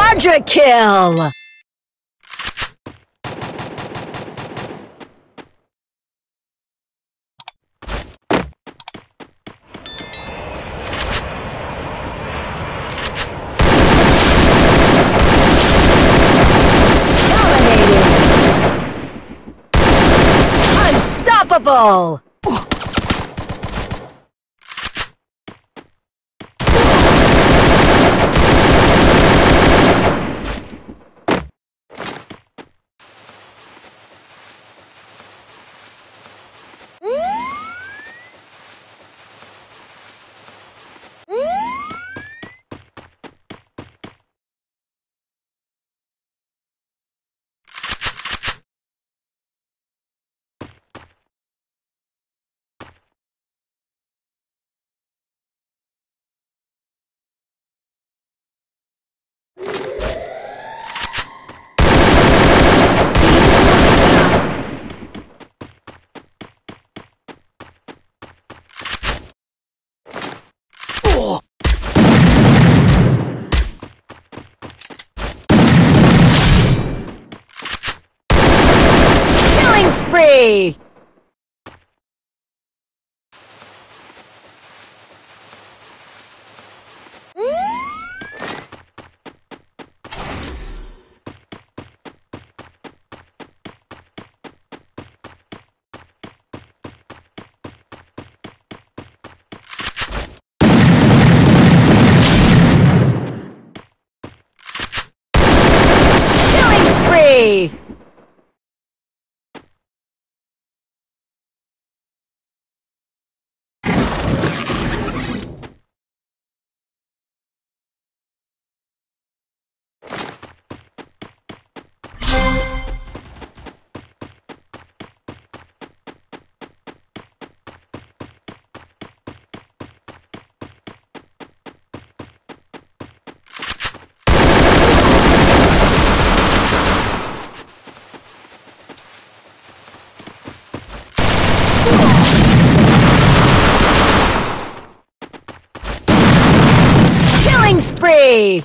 Quadra kill! Unstoppable! Killing spree! Killing spree! Killing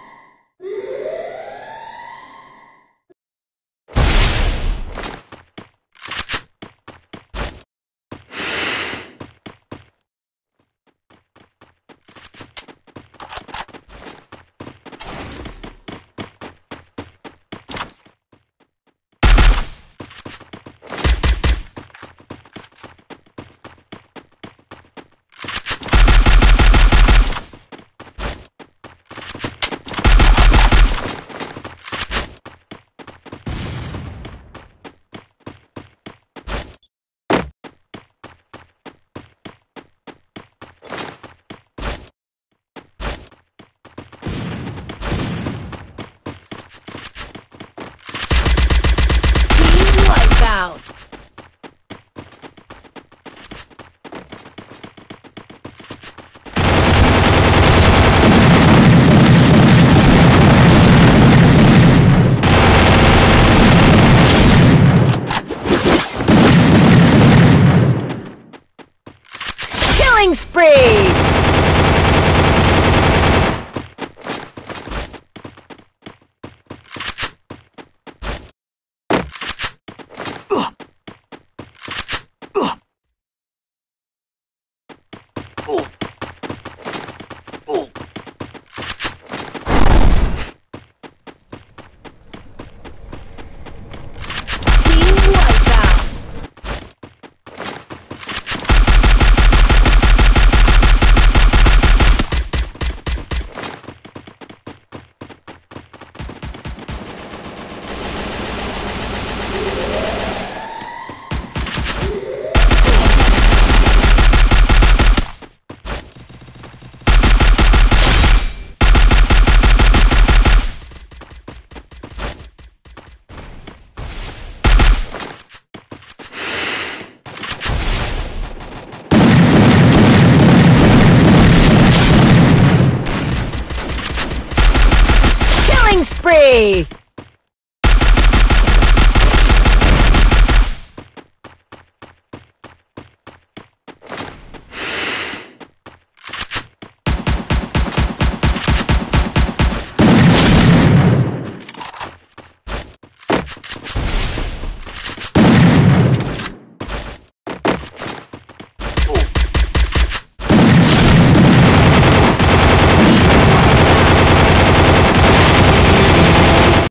Killing spree! Team Spree!